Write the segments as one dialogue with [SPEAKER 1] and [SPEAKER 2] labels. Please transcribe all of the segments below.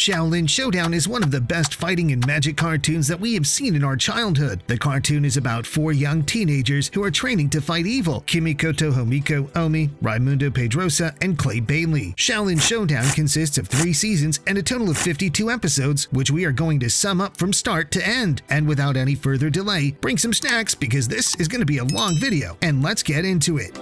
[SPEAKER 1] Xiaolin Showdown is one of the best fighting and magic cartoons that we have seen in our childhood. The cartoon is about four young teenagers who are training to fight evil Kimiko Tohomiko Omi, Raimundo Pedrosa, and Clay Bailey. Xiaolin Showdown consists of three seasons and a total of 52 episodes, which we are going to sum up from start to end. And without any further delay, bring some snacks because this is going to be a long video, and let's get into it.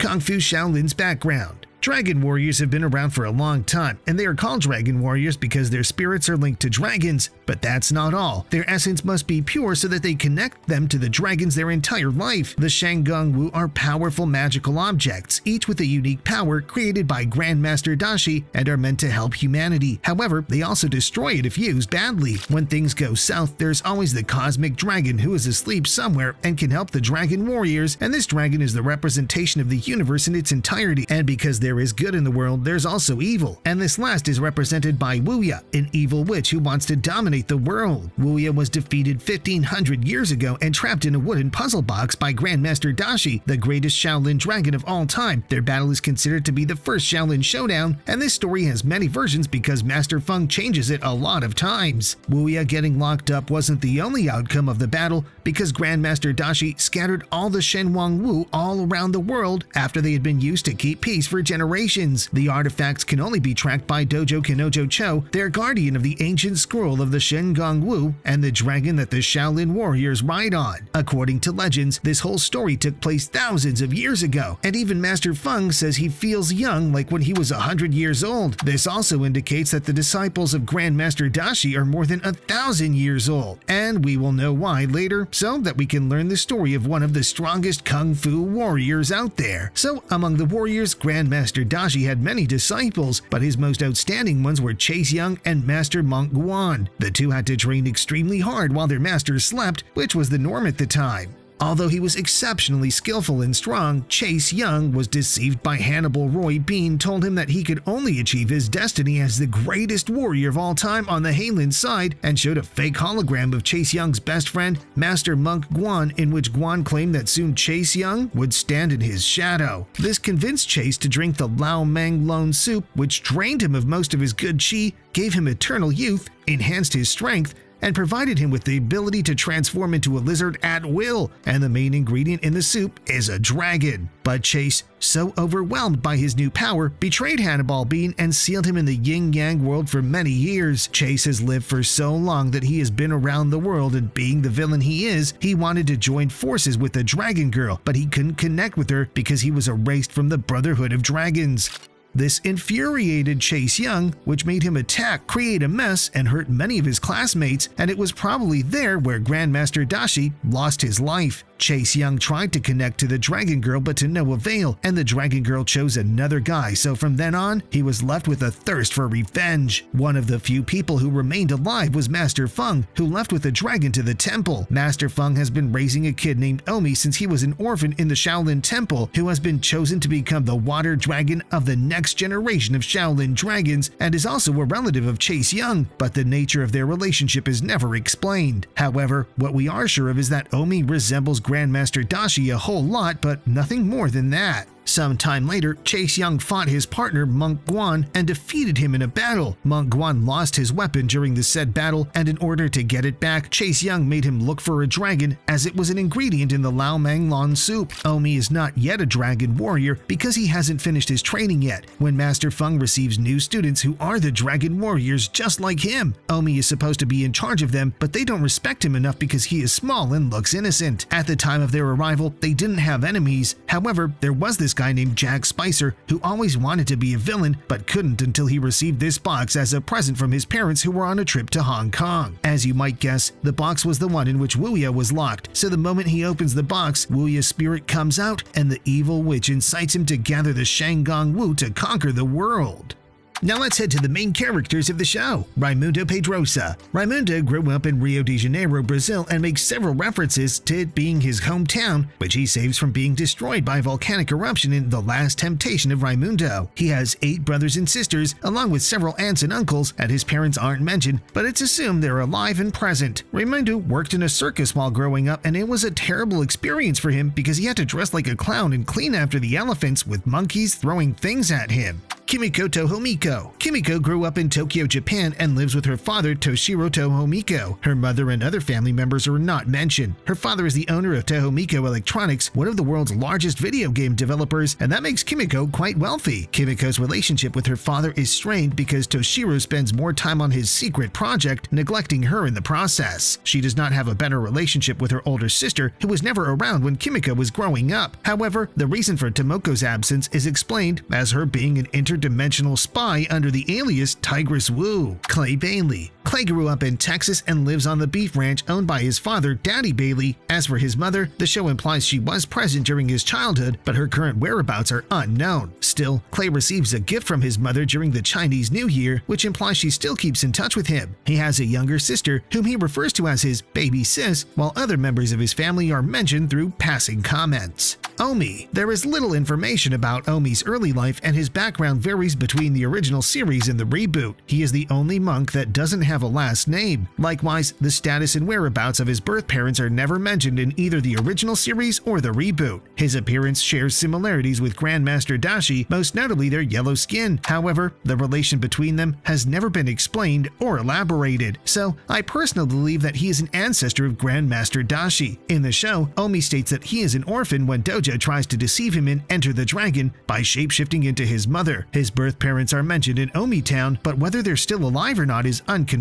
[SPEAKER 1] Kung Fu Xiaolin's background. Dragon warriors have been around for a long time, and they are called dragon warriors because their spirits are linked to dragons. But that's not all. Their essence must be pure so that they connect them to the dragons their entire life. The Shen Gong Wu are powerful magical objects, each with a unique power created by Grandmaster Dashi and are meant to help humanity. However, they also destroy it if used badly. When things go south, there's always the cosmic dragon who is asleep somewhere and can help the dragon warriors, and this dragon is the representation of the universe in its entirety. And because there is good in the world, there's also evil, and this last is represented by Wuya, an evil witch who wants to dominate the world. Wuya was defeated 1500 years ago and trapped in a wooden puzzle box by Grandmaster Dashi, the greatest Xiaolin dragon of all time. Their battle is considered to be the first Xiaolin showdown, and this story has many versions because Master Fung changes it a lot of times. Wuya getting locked up wasn't the only outcome of the battle because Grandmaster Dashi scattered all the Shen Gong Wu all around the world after they had been used to keep peace for generations. The artifacts can only be tracked by Dojo Kanojo Cho, their guardian of the ancient scroll of the Shen Wu and the dragon that the Xiaolin warriors ride on. According to legends, this whole story took place thousands of years ago, and even Master Fung says he feels young like when he was a hundred years old. This also indicates that the disciples of Grandmaster Dashi are more than a thousand years old, and we will know why later so that we can learn the story of one of the strongest kung fu warriors out there. So among the warriors, Grandmaster Dashi had many disciples, but his most outstanding ones were Chase Young and Master Monk Guan. The two had to train extremely hard while their masters slept, which was the norm at the time. Although he was exceptionally skillful and strong, Chase Young was deceived by Hannibal Roy Bean told him that he could only achieve his destiny as the greatest warrior of all time on the Heylin side and showed a fake hologram of Chase Young's best friend, Master Monk Guan, in which Guan claimed that soon Chase Young would stand in his shadow. This convinced Chase to drink the Lao Mang Long soup, which drained him of most of his good chi, gave him eternal youth, enhanced his strength, and provided him with the ability to transform into a lizard at will, and the main ingredient in the soup is a dragon. But Chase, so overwhelmed by his new power, betrayed Hannibal Bean and sealed him in the yin yang world for many years. Chase has lived for so long that he has been around the world, and being the villain he is, he wanted to join forces with the Dragon Girl, but he couldn't connect with her because he was erased from the Brotherhood of Dragons. This infuriated Chase Young, which made him attack, create a mess, and hurt many of his classmates, and it was probably there where Grandmaster Dashi lost his life. Chase Young tried to connect to the Dragon Girl but to no avail, and the Dragon Girl chose another guy, so from then on, he was left with a thirst for revenge. One of the few people who remained alive was Master Fung, who left with the dragon to the temple. Master Fung has been raising a kid named Omi since he was an orphan in the Xiaolin Temple, who has been chosen to become the water dragon of the next generation of Xiaolin dragons and is also a relative of Chase Young, but the nature of their relationship is never explained. However, what we are sure of is that Omi resembles Grandmaster Dashi a whole lot, but nothing more than that. Some time later, Chase Young fought his partner Monk Guan and defeated him in a battle. Monk Guan lost his weapon during the said battle, and in order to get it back, Chase Young made him look for a dragon as it was an ingredient in the Lao Mang Long soup. Omi is not yet a dragon warrior because he hasn't finished his training yet. When Master Fung receives new students who are the dragon warriors just like him, Omi is supposed to be in charge of them, but they don't respect him enough because he is small and looks innocent. At the time of their arrival, they didn't have enemies. However, there was this guy named Jack Spicer who always wanted to be a villain but couldn't until he received this box as a present from his parents who were on a trip to Hong Kong. As you might guess, the box was the one in which Wuya was locked, so the moment he opens the box, Wuya's spirit comes out and the evil witch incites him to gather the Shen Gong Wu to conquer the world. Now let's head to the main characters of the show, Raimundo Pedrosa. Raimundo grew up in Rio de Janeiro, Brazil and makes several references to it being his hometown, which he saves from being destroyed by volcanic eruption in The Last Temptation of Raimundo. He has eight brothers and sisters, along with several aunts and uncles, and his parents aren't mentioned, but it's assumed they're alive and present. Raimundo worked in a circus while growing up, and it was a terrible experience for him because he had to dress like a clown and clean after the elephants with monkeys throwing things at him. Kimiko Tohomiko. Kimiko grew up in Tokyo, Japan and lives with her father Toshiro Tohomiko. Her mother and other family members are not mentioned. Her father is the owner of Tohomiko Electronics, one of the world's largest video game developers, and that makes Kimiko quite wealthy. Kimiko's relationship with her father is strained because Toshiro spends more time on his secret project, neglecting her in the process. She does not have a better relationship with her older sister, who was never around when Kimiko was growing up. However, the reason for Tomoko's absence is explained as her being an interdimensional spy under the alias Tigress Wu. Clay Bailey. Clay grew up in Texas and lives on the beef ranch owned by his father, Daddy Bailey. As for his mother, the show implies she was present during his childhood, but her current whereabouts are unknown. Still, Clay receives a gift from his mother during the Chinese New Year, which implies she still keeps in touch with him. He has a younger sister, whom he refers to as his baby sis, while other members of his family are mentioned through passing comments. Omi. There is little information about Omi's early life, and his background varies between the original series and the reboot. He is the only monk that doesn't have a last name. Likewise, the status and whereabouts of his birth parents are never mentioned in either the original series or the reboot. His appearance shares similarities with Grandmaster Dashi, most notably their yellow skin. However, the relation between them has never been explained or elaborated, so I personally believe that he is an ancestor of Grandmaster Dashi. In the show, Omi states that he is an orphan when Dojo tries to deceive him in Enter the Dragon by shapeshifting into his mother. His birth parents are mentioned in Omi Town, but whether they're still alive or not is unconfirmed.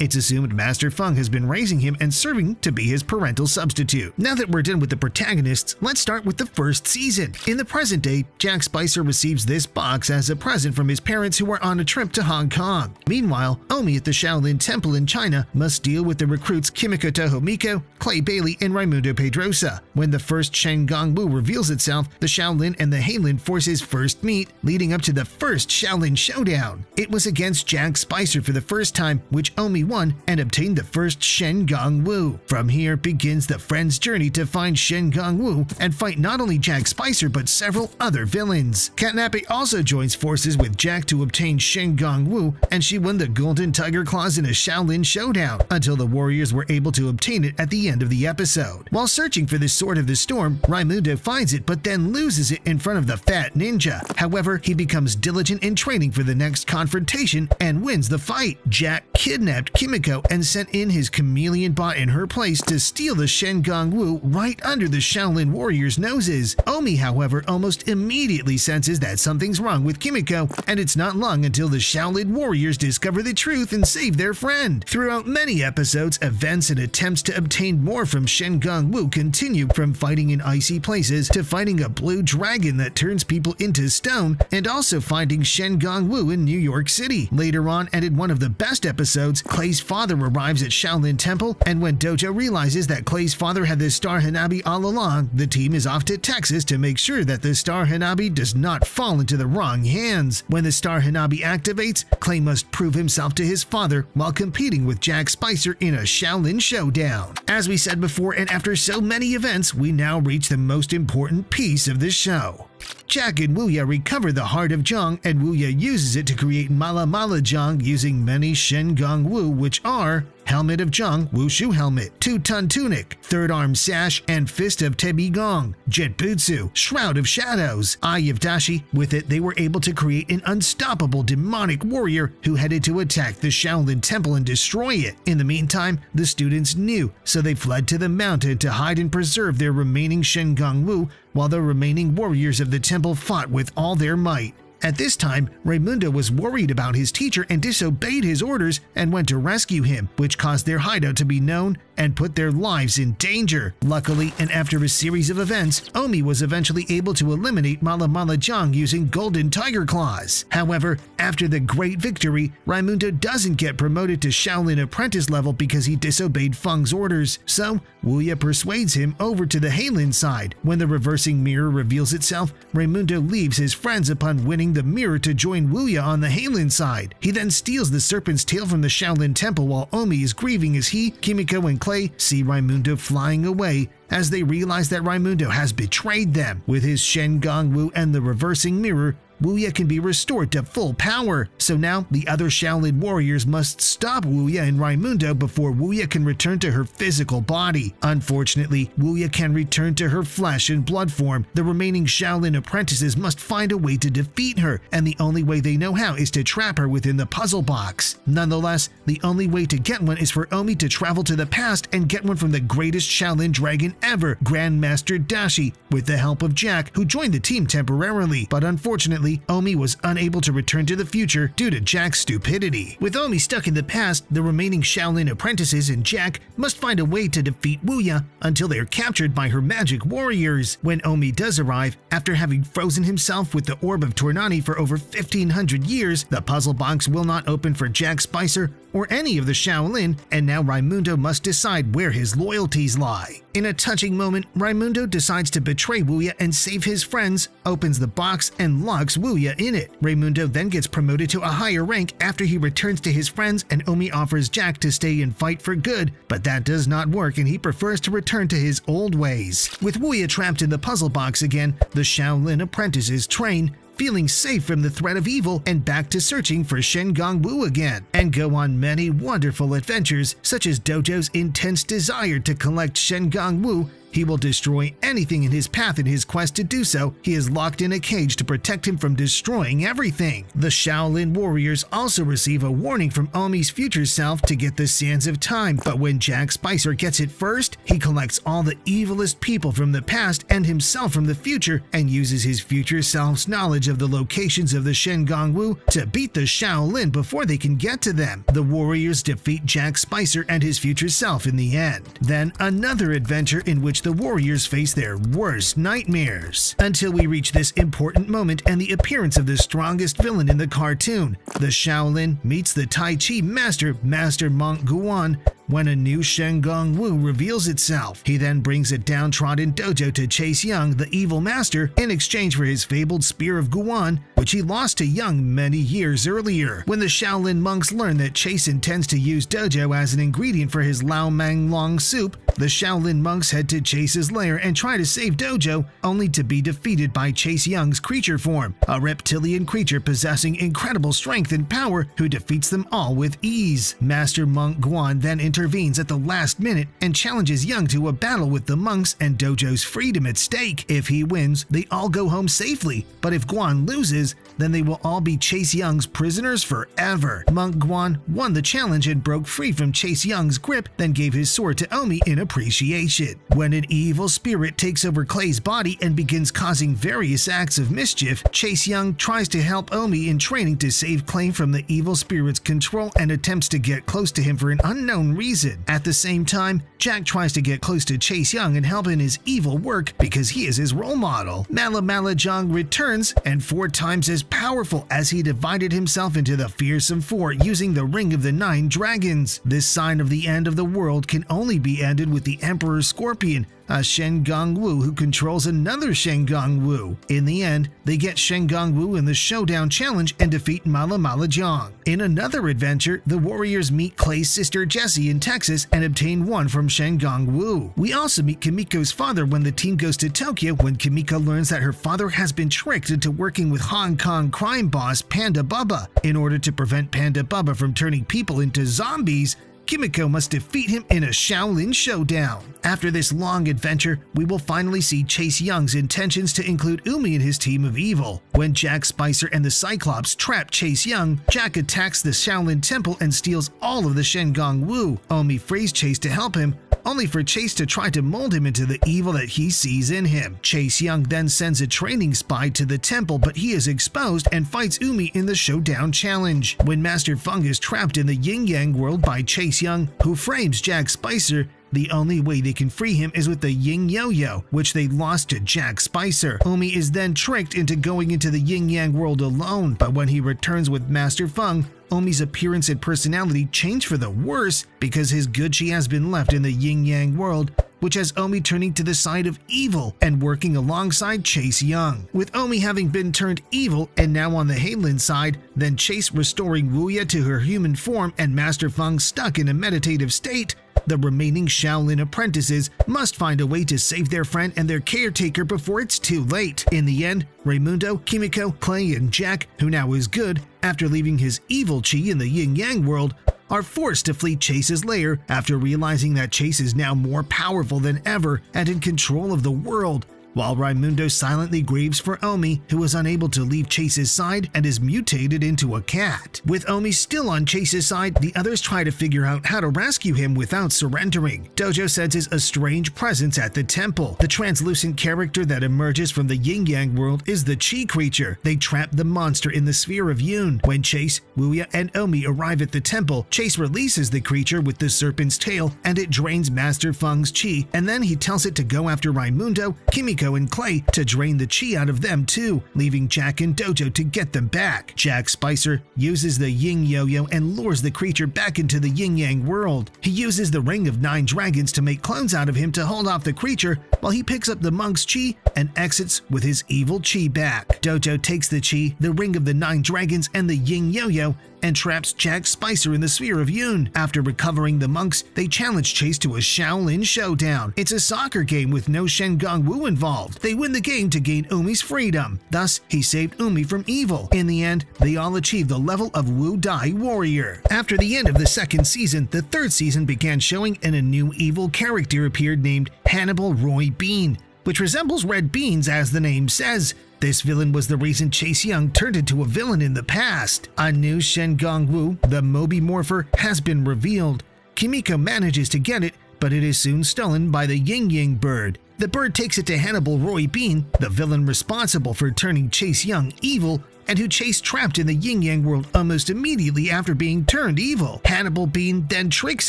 [SPEAKER 1] It's assumed Master Fung has been raising him and serving to be his parental substitute. Now that we're done with the protagonists, let's start with the first season. In the present day, Jack Spicer receives this box as a present from his parents who are on a trip to Hong Kong. Meanwhile, Omi at the Xiaolin Temple in China must deal with the recruits Kimiko Tohomiko, Clay Bailey, and Raimundo Pedrosa. When the first Shen Gong Wu reveals itself, the Xiaolin and the Heylin forces first meet, leading up to the first Xiaolin Showdown. It was against Jack Spicer for the first time, which Omi won and obtained the first Shen Gong Wu. From here begins the friend's journey to find Shen Gong Wu and fight not only Jack Spicer but several other villains. Katnappé also joins forces with Jack to obtain Shen Gong Wu, and she won the Golden Tiger Claws in a Xiaolin Showdown until the warriors were able to obtain it at the end of the episode. While searching for the Sword of the Storm, Raimundo finds it but then loses it in front of the fat ninja. However, he becomes diligent in training for the next confrontation and wins the fight. Jack kidnapped Kimiko and sent in his chameleon bot in her place to steal the Shen Gong Wu right under the Xiaolin warriors' noses. Omi, however, almost immediately senses that something's wrong with Kimiko, and it's not long until the Xiaolin warriors discover the truth and save their friend. Throughout many episodes, events and attempts to obtain more from Shen Gong Wu continue from fighting in icy places to fighting a blue dragon that turns people into stone, and also finding Shen Gong Wu in New York City. Later on, and in one of the best episodes, Clay's father arrives at Xiaolin Temple, and when Dojo realizes that Clay's father had the Star Hanabi all along, the team is off to Texas to make sure that the Star Hanabi does not fall into the wrong hands. When the Star Hanabi activates, Clay must prove himself to his father while competing with Jack Spicer in a Xiaolin showdown. As we said before, and after so many events, we now reach the most important piece of the show. Jack and Wuya recover the Heart of Jong, and Wuya uses it to create Mala Mala Jong using many Shen Gong Wu, which are Helmet of Jong, Wushu Helmet, Two Ton Tunic, Third Arm Sash, and Fist of Tebi Gong, Jet Butsu, Shroud of Shadows, Eye of Dashi. With it, they were able to create an unstoppable demonic warrior who headed to attack the Xiaolin Temple and destroy it. In the meantime, the students knew, so they fled to the mountain to hide and preserve their remaining Shen Gong Wu while the remaining warriors of the temple fought with all their might. At this time, Raimundo was worried about his teacher and disobeyed his orders and went to rescue him, which caused their hideout to be known and put their lives in danger. Luckily, and after a series of events, Omi was eventually able to eliminate Mala Mala using Golden Tiger Claws. However, after the great victory, Raimundo doesn't get promoted to Xiaolin Apprentice level because he disobeyed Fung's orders, so Wuya persuades him over to the Heylin side. When the reversing mirror reveals itself, Raimundo leaves his friends upon winning the mirror to join Wuya on the Heylin side. He then steals the serpent's tail from the Xiaolin temple while Omi is grieving as he, Kimiko, and Clay see Raimundo flying away as they realize that Raimundo has betrayed them. With his Shen Gong Wu and the reversing mirror, Wuya can be restored to full power. So now the other Xiaolin warriors must stop Wuya and Raimundo before Wuya can return to her physical body. Unfortunately, Wuya can return to her flesh and blood form. The remaining Xiaolin apprentices must find a way to defeat her, and the only way they know how is to trap her within the puzzle box. Nonetheless, the only way to get one is for Omi to travel to the past and get one from the greatest Xiaolin dragon ever, Grandmaster Dashi, with the help of Jack, who joined the team temporarily. But unfortunately, Omi was unable to return to the future due to Jack's stupidity. With Omi stuck in the past, the remaining Xiaolin apprentices and Jack must find a way to defeat Wuya until they are captured by her magic warriors. When Omi does arrive, after having frozen himself with the Orb of Tornami for over 1500 years, the puzzle box will not open for Jack Spicer or any of the Xiaolin, and now Raimundo must decide where his loyalties lie. In a touching moment, Raimundo decides to betray Wuya and save his friends, opens the box, and locks Wuya in it. Raimundo then gets promoted to a higher rank after he returns to his friends and Omi offers Jack to stay and fight for good, but that does not work and he prefers to return to his old ways. With Wuya trapped in the puzzle box again, the Xiaolin apprentices train, feeling safe from the threat of evil and back to searching for Shen Gong Wu again, and go on many wonderful adventures such as Dojo's intense desire to collect Shen Gong Wu he will destroy anything in his path in his quest to do so. He is locked in a cage to protect him from destroying everything. The Xiaolin warriors also receive a warning from Omi's future self to get the Sands of Time, but when Jack Spicer gets it first, he collects all the evilest people from the past and himself from the future and uses his future self's knowledge of the locations of the Shen Gong Wu to beat the Shaolin before they can get to them. The warriors defeat Jack Spicer and his future self in the end. Then another adventure in which the warriors face their worst nightmares. Until we reach this important moment and the appearance of the strongest villain in the cartoon. The Xiaolin meets the Tai Chi master, Master Monk Guan, when a new Shen Gong Wu reveals itself. He then brings a downtrodden dojo to chase Young, the evil master, in exchange for his fabled Spear of Guan, which he lost to Young many years earlier. When the Xiaolin monks learn that Chase intends to use dojo as an ingredient for his Lao Mang Long soup, the Xiaolin monks head to Chase's lair and try to save Dojo, only to be defeated by Chase Young's creature form, a reptilian creature possessing incredible strength and power who defeats them all with ease. Master Monk Guan then intervenes at the last minute and challenges Young to a battle with the monks and Dojo's freedom at stake. If he wins, they all go home safely, but if Guan loses, then they will all be Chase Young's prisoners forever. Monk Guan won the challenge and broke free from Chase Young's grip, then gave his sword to Omi in appreciation. When an evil spirit takes over Clay's body and begins causing various acts of mischief, Chase Young tries to help Omi in training to save Clay from the evil spirit's control and attempts to get close to him for an unknown reason. At the same time, Jack tries to get close to Chase Young and help in his evil work because he is his role model. Mala Mala Jong returns and four times as powerful as he divided himself into the fearsome four using the Ring of the Nine Dragons. This sign of the end of the world can only be ended with the Emperor Scorpion, a Shen Gong Wu who controls another Shen Gong Wu. In the end, they get Shen Gong Wu in the Showdown Challenge and defeat Mala Mala Jong. In another adventure, the warriors meet Clay's sister Jessie in Texas and obtain one from Shen Gong Wu. We also meet Kimiko's father when the team goes to Tokyo when Kimiko learns that her father has been tricked into working with Hong Kong crime boss Panda Bubba. In order to prevent Panda Bubba from turning people into zombies, Kimiko must defeat him in a Xiaolin showdown. After this long adventure, we will finally see Chase Young's intentions to include Omi in his team of evil. When Jack Spicer and the Cyclops trap Chase Young, Jack attacks the Xiaolin Temple and steals all of the Shen Gong Wu. Omi frees Chase to help him, only for Chase to try to mold him into the evil that he sees in him. Chase Young then sends a training spy to the temple, but he is exposed and fights Omi in the Showdown Challenge. When Master Fung is trapped in the Yin Yang world by Chase Young, who frames Jack Spicer, the only way they can free him is with the Ying Yo Yo, which they lost to Jack Spicer. Omi is then tricked into going into the Yin Yang world alone, but when he returns with Master Fung, Omi's appearance and personality change for the worse because his chi has been left in the yin yang world which has Omi turning to the side of evil and working alongside Chase Young. With Omi having been turned evil and now on the Heylin side, then Chase restoring Wuya to her human form and Master Fung stuck in a meditative state, the remaining Xiaolin apprentices must find a way to save their friend and their caretaker before it's too late. In the end, Raimundo, Kimiko, Clay, and Jack, who now is good, after leaving his evil chi in the yin yang world, are forced to flee Chase's lair after realizing that Chase is now more powerful than ever and in control of the world while Raimundo silently grieves for Omi, who is unable to leave Chase's side and is mutated into a cat. With Omi still on Chase's side, the others try to figure out how to rescue him without surrendering. Dojo senses a strange presence at the temple. The translucent character that emerges from the yin yang world is the Chi creature. They trap the monster in the sphere of Yun. When Chase, Wuya, and Omi arrive at the temple, Chase releases the creature with the serpent's tail and it drains Master Fung's Chi, and then he tells it to go after Raimundo, Kimiko, and Clay to drain the chi out of them too, leaving Jack and Dojo to get them back. Jack Spicer uses the Ying Yo-Yo and lures the creature back into the Yin Yang world. He uses the Ring of Nine Dragons to make clones out of him to hold off the creature while he picks up the monk's chi and exits with his evil chi back. Dojo takes the chi, the Ring of the Nine Dragons, and the Ying Yo-Yo and traps Jack Spicer in the sphere of Yun. After recovering the monks, they challenge Chase to a Xiaolin showdown. It's a soccer game with no Shen Gong Wu involved. They win the game to gain Omi's freedom. Thus, he saved Omi from evil. In the end, they all achieve the level of Wu Dai Warrior. After the end of the second season, the third season began showing and a new evil character appeared named Hannibal Roy Bean, which resembles red beans as the name says. This villain was the reason Chase Young turned into a villain in the past. A new Shen Gong Wu, the Moby Morpher, has been revealed. Kimiko manages to get it, but it is soon stolen by the Ying Ying bird. The bird takes it to Hannibal Roy Bean, the villain responsible for turning Chase Young evil, and who Chase trapped in the Yin Yang world almost immediately after being turned evil. Hannibal Bean then tricks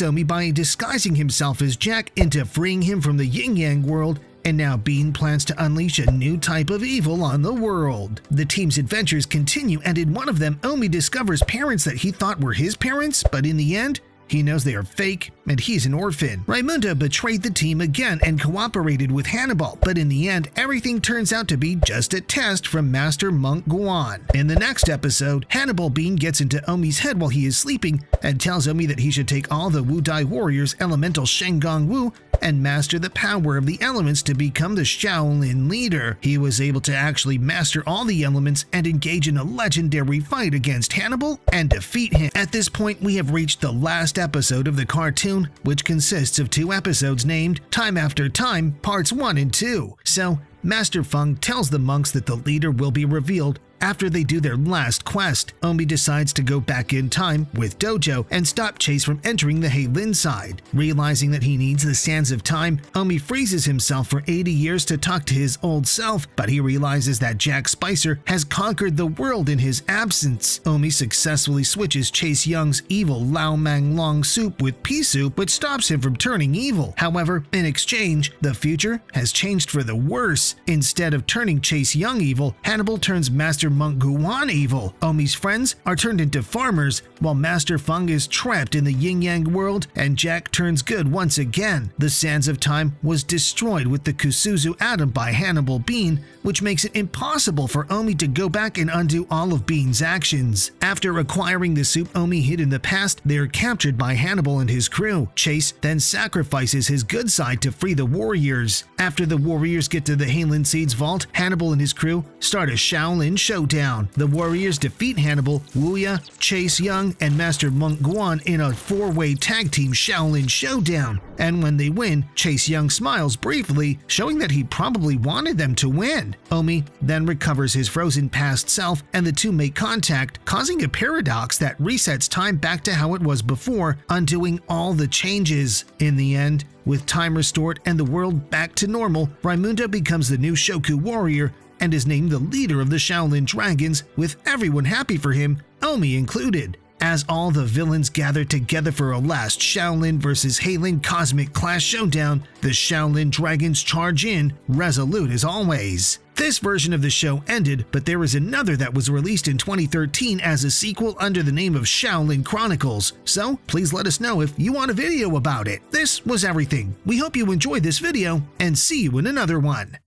[SPEAKER 1] Omi by disguising himself as Jack into freeing him from the Yin Yang world and now Bean plans to unleash a new type of evil on the world. The team's adventures continue, and in one of them, Omi discovers parents that he thought were his parents, but in the end, he knows they are fake, and he's an orphan. Raimundo betrayed the team again and cooperated with Hannibal, but in the end, everything turns out to be just a test from Master Monk Guan. In the next episode, Hannibal Bean gets into Omi's head while he is sleeping and tells Omi that he should take all the Wu Dai warriors' elemental Gong Wu and master the power of the elements to become the Xiaolin leader. He was able to actually master all the elements and engage in a legendary fight against Hannibal and defeat him. At this point, we have reached the last episode of the cartoon, which consists of two episodes named Time After Time Parts 1 and 2. So, Master Fung tells the monks that the leader will be revealed after they do their last quest, Omi decides to go back in time with Dojo and stop Chase from entering the Heylin side. Realizing that he needs the sands of time, Omi freezes himself for 80 years to talk to his old self, but he realizes that Jack Spicer has conquered the world in his absence. Omi successfully switches Chase Young's evil Lao Mang Long soup with pea soup, which stops him from turning evil. However, in exchange, the future has changed for the worse. Instead of turning Chase Young evil, Hannibal turns Master Master Monk Guan evil. Omi's friends are turned into farmers, while Master Fung is trapped in the yin yang world and Jack turns good once again. The Sands of Time was destroyed with the Kuzusu atom by Hannibal Bean, which makes it impossible for Omi to go back and undo all of Bean's actions. After acquiring the soup Omi hid in the past, they are captured by Hannibal and his crew. Chase then sacrifices his good side to free the warriors. After the warriors get to the Heylin Seeds vault, Hannibal and his crew start a Xiaolin showdown. The warriors defeat Hannibal, Wuya, Chase Young, and Master Monk Guan in a four-way tag team Xiaolin showdown. And when they win, Chase Young smiles briefly, showing that he probably wanted them to win. Omi then recovers his frozen past self and the two make contact, causing a paradox that resets time back to how it was before, undoing all the changes. In the end, with time restored and the world back to normal, Raimundo becomes the new Shoku warrior and is named the leader of the Xiaolin Dragons, with everyone happy for him, Omi included. As all the villains gather together for a last Xiaolin vs. Heylin Cosmic Clash showdown, the Xiaolin Dragons charge in, resolute as always. This version of the show ended, but there is another that was released in 2013 as a sequel under the name of Xiaolin Chronicles, so please let us know if you want a video about it. This was everything. We hope you enjoyed this video, and see you in another one.